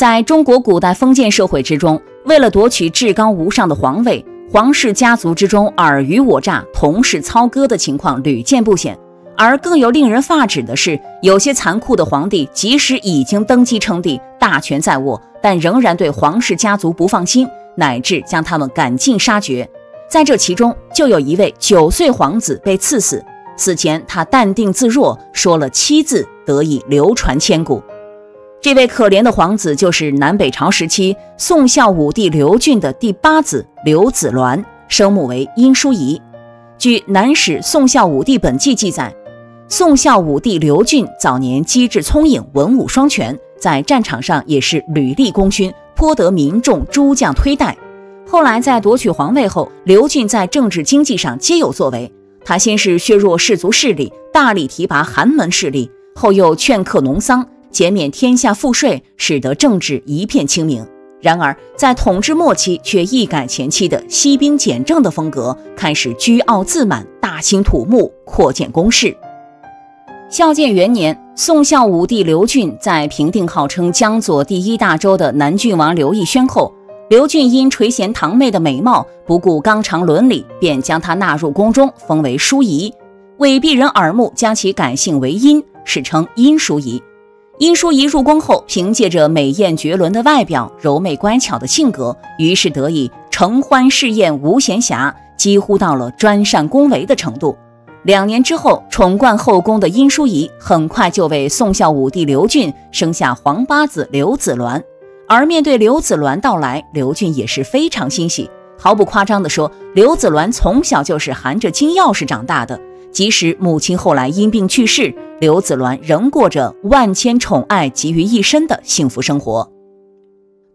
在中国古代封建社会之中，为了夺取至高无上的皇位，皇室家族之中尔虞我诈、同室操戈的情况屡见不鲜。而更有令人发指的是，有些残酷的皇帝，即使已经登基称帝，大权在握，但仍然对皇室家族不放心，乃至将他们赶尽杀绝。在这其中，就有一位九岁皇子被赐死，死前他淡定自若，说了七字，得以流传千古。这位可怜的皇子，就是南北朝时期宋孝武帝刘俊的第八子刘子鸾，生母为殷淑仪。据《南史宋孝武帝本纪》记载，宋孝武帝刘俊早年机智聪颖，文武双全，在战场上也是屡立功勋，颇得民众诸将推戴。后来在夺取皇位后，刘俊在政治经济上皆有作为。他先是削弱士族势力，大力提拔寒门势力，后又劝课农桑。减免天下赋税，使得政治一片清明。然而，在统治末期，却一改前期的息兵减政的风格，开始居傲自满，大兴土木，扩建宫室。孝建元年，宋孝武帝刘俊在平定号称江左第一大州的南郡王刘义宣后，刘俊因垂涎堂妹的美貌，不顾纲常伦理，便将她纳入宫中，封为淑仪，为避人耳目，将其改姓为殷，史称殷淑仪。殷淑仪入宫后，凭借着美艳绝伦的外表、柔媚乖巧的性格，于是得以承欢侍宴无闲暇，几乎到了专擅宫闱的程度。两年之后，宠冠后宫的殷淑仪很快就为宋孝武帝刘俊生下皇八子刘子鸾。而面对刘子鸾到来，刘俊也是非常欣喜。毫不夸张地说，刘子鸾从小就是含着金钥匙长大的。即使母亲后来因病去世，刘子鸾仍过着万千宠爱集于一身的幸福生活。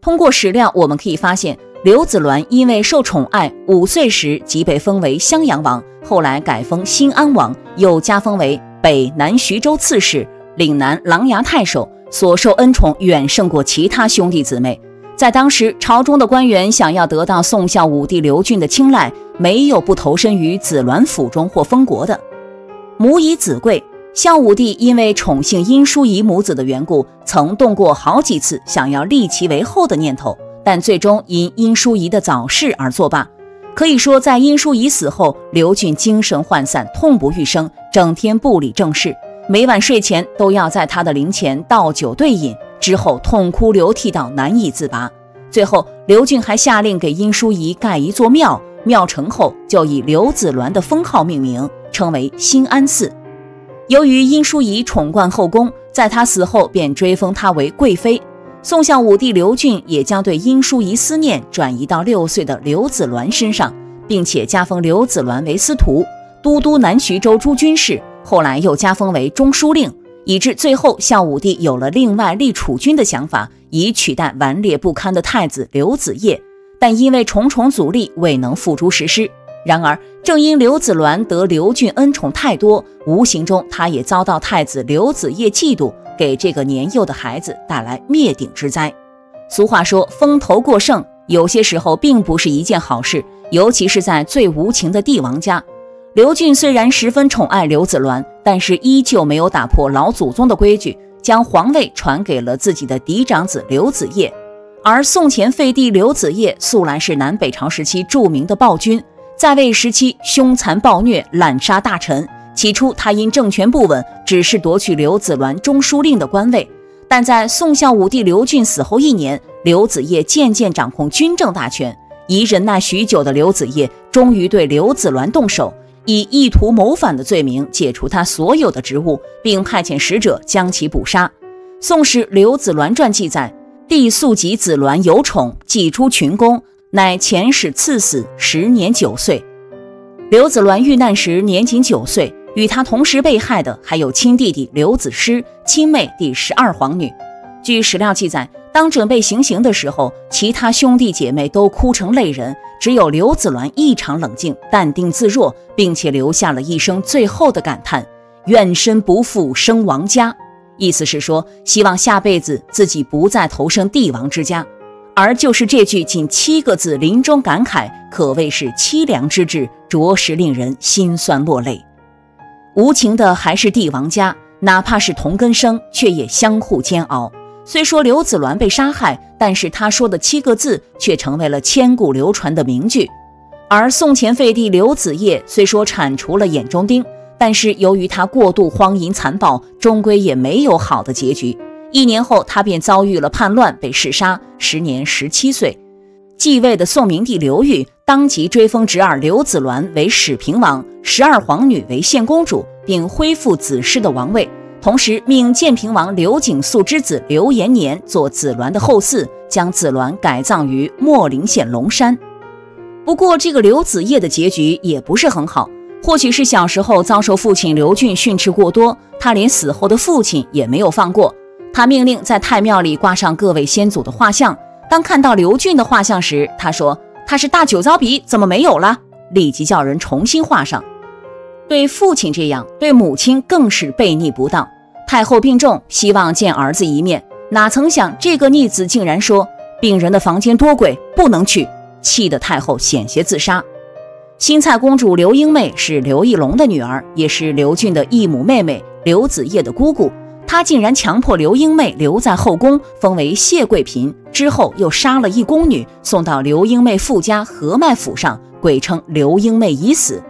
通过史料，我们可以发现，刘子鸾因为受宠爱，五岁时即被封为襄阳王，后来改封新安王，又加封为北南徐州刺史、岭南琅琊太守，所受恩宠远胜过其他兄弟姊妹。在当时，朝中的官员想要得到宋孝武帝刘俊的青睐，没有不投身于子鸾府中或封国的。母以子贵，孝武帝因为宠幸殷淑仪母子的缘故，曾动过好几次想要立其为后的念头，但最终因殷淑仪的早逝而作罢。可以说，在殷淑仪死后，刘俊精神涣散，痛不欲生，整天不理政事，每晚睡前都要在他的灵前倒酒对饮。之后痛哭流涕到难以自拔，最后刘俊还下令给殷淑仪盖一座庙，庙成后就以刘子鸾的封号命名，称为新安寺。由于殷淑仪宠冠后宫，在她死后便追封她为贵妃。宋孝武帝刘俊也将对殷淑仪思念转移到六岁的刘子鸾身上，并且加封刘子鸾为司徒、都督南徐州诸军事，后来又加封为中书令。以致最后，孝武帝有了另外立储君的想法，以取代顽劣不堪的太子刘子业，但因为重重阻力，未能付诸实施。然而，正因刘子鸾得刘俊恩宠太多，无形中他也遭到太子刘子业嫉妒，给这个年幼的孩子带来灭顶之灾。俗话说，风头过盛，有些时候并不是一件好事，尤其是在最无情的帝王家。刘俊虽然十分宠爱刘子鸾，但是依旧没有打破老祖宗的规矩，将皇位传给了自己的嫡长子刘子业。而宋前废帝刘子业素来是南北朝时期著名的暴君，在位时期凶残暴虐，滥杀大臣。起初他因政权不稳，只是夺取刘子鸾中书令的官位，但在宋孝武帝刘俊死后一年，刘子业渐渐掌控军政大权。已忍耐许久的刘子业，终于对刘子鸾动手。以意图谋反的罪名解除他所有的职务，并派遣使者将其捕杀。《宋史·刘子鸾传》记载，帝素及子鸾有宠，祭出群宫，乃遣使赐死，时年九岁。刘子鸾遇难时年仅九岁，与他同时被害的还有亲弟弟刘子师、亲妹第十二皇女。据史料记载。当准备行刑的时候，其他兄弟姐妹都哭成泪人，只有刘子鸾异常冷静、淡定自若，并且留下了一声最后的感叹：“愿身不负生王家。”意思是说，希望下辈子自己不再投生帝王之家。而就是这句仅七个字临终感慨，可谓是凄凉之至，着实令人心酸落泪。无情的还是帝王家，哪怕是同根生，却也相互煎熬。虽说刘子鸾被杀害，但是他说的七个字却成为了千古流传的名句。而宋前废帝刘子业虽说铲除了眼中钉，但是由于他过度荒淫残暴，终归也没有好的结局。一年后，他便遭遇了叛乱，被弑杀，时年十七岁。继位的宋明帝刘裕当即追封侄儿刘子鸾为始平王，十二皇女为献公主，并恢复子氏的王位。同时，命建平王刘景素之子刘延年做子鸾的后嗣，将子鸾改葬于秣陵县龙山。不过，这个刘子业的结局也不是很好。或许是小时候遭受父亲刘俊训斥过多，他连死后的父亲也没有放过。他命令在太庙里挂上各位先祖的画像。当看到刘俊的画像时，他说他是大酒糟鼻，怎么没有了？立即叫人重新画上。对父亲这样，对母亲更是悖逆不当。太后病重，希望见儿子一面，哪曾想这个逆子竟然说病人的房间多鬼，不能去，气得太后险些自杀。新蔡公主刘英妹是刘义隆的女儿，也是刘俊的异母妹妹，刘子业的姑姑。她竟然强迫刘英妹留在后宫，封为谢贵嫔，之后又杀了一宫女，送到刘英妹父家何迈府上，鬼称刘英妹已死。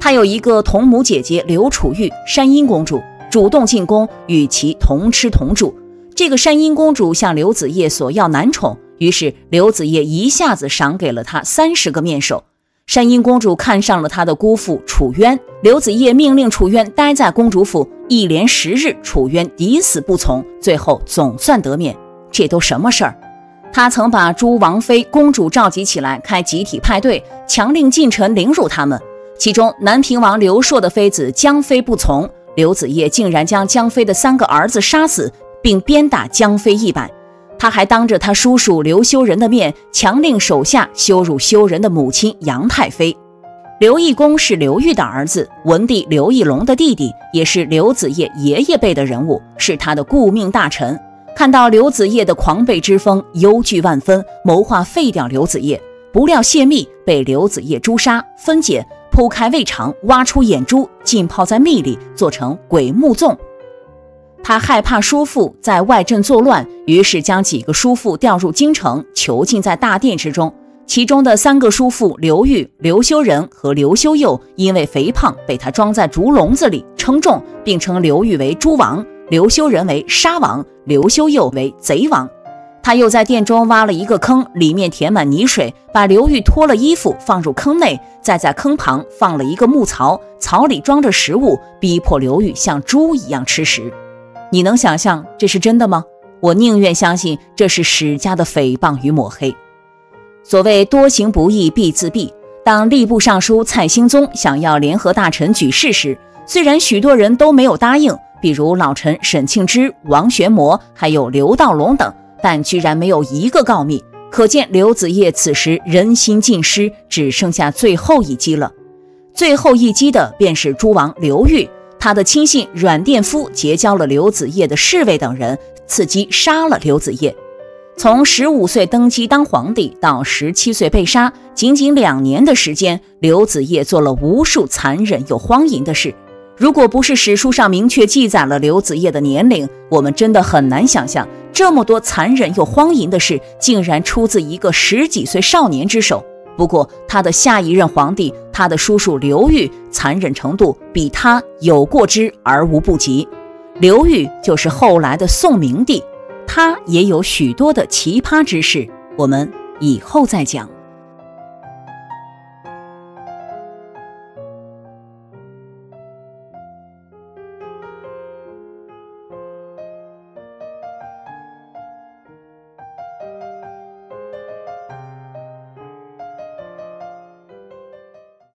她有一个同母姐姐刘楚玉，山阴公主。主动进宫与其同吃同住，这个山阴公主向刘子业索要男宠，于是刘子业一下子赏给了她三十个面首。山阴公主看上了他的姑父楚渊，刘子业命令楚渊待在公主府，一连十日，楚渊抵死不从，最后总算得免。这都什么事儿？他曾把诸王妃、公主召集起来开集体派对，强令近臣凌辱他们。其中南平王刘硕的妃子江妃不从。刘子业竟然将江妃的三个儿子杀死，并鞭打江妃一百。他还当着他叔叔刘修仁的面，强令手下羞辱修仁的母亲杨太妃。刘义恭是刘裕的儿子，文帝刘义隆的弟弟，也是刘子业爷爷辈的人物，是他的顾命大臣。看到刘子业的狂悖之风，忧惧万分，谋划废掉刘子业。不料泄密，被刘子业诛杀分解。剖开胃肠，挖出眼珠，浸泡在蜜里，做成鬼目粽。他害怕叔父在外镇作乱，于是将几个叔父调入京城，囚禁在大殿之中。其中的三个叔父刘裕、刘修仁和刘修佑，因为肥胖，被他装在竹笼子里称重，并称刘裕为猪王，刘修仁为沙王，刘修佑为贼王。他又在殿中挖了一个坑，里面填满泥水，把刘裕脱了衣服放入坑内，再在坑旁放了一个木槽，槽里装着食物，逼迫刘裕像猪一样吃食。你能想象这是真的吗？我宁愿相信这是史家的诽谤与抹黑。所谓多行不义必自毙。当吏部尚书蔡兴宗想要联合大臣举事时，虽然许多人都没有答应，比如老臣沈庆之、王玄谟，还有刘道隆等。但居然没有一个告密，可见刘子业此时人心尽失，只剩下最后一击了。最后一击的便是诸王刘裕，他的亲信阮殿夫结交了刘子业的侍卫等人，伺机杀了刘子业。从十五岁登基当皇帝到十七岁被杀，仅仅两年的时间，刘子业做了无数残忍又荒淫的事。如果不是史书上明确记载了刘子业的年龄，我们真的很难想象。这么多残忍又荒淫的事，竟然出自一个十几岁少年之手。不过，他的下一任皇帝，他的叔叔刘裕，残忍程度比他有过之而无不及。刘裕就是后来的宋明帝，他也有许多的奇葩之事，我们以后再讲。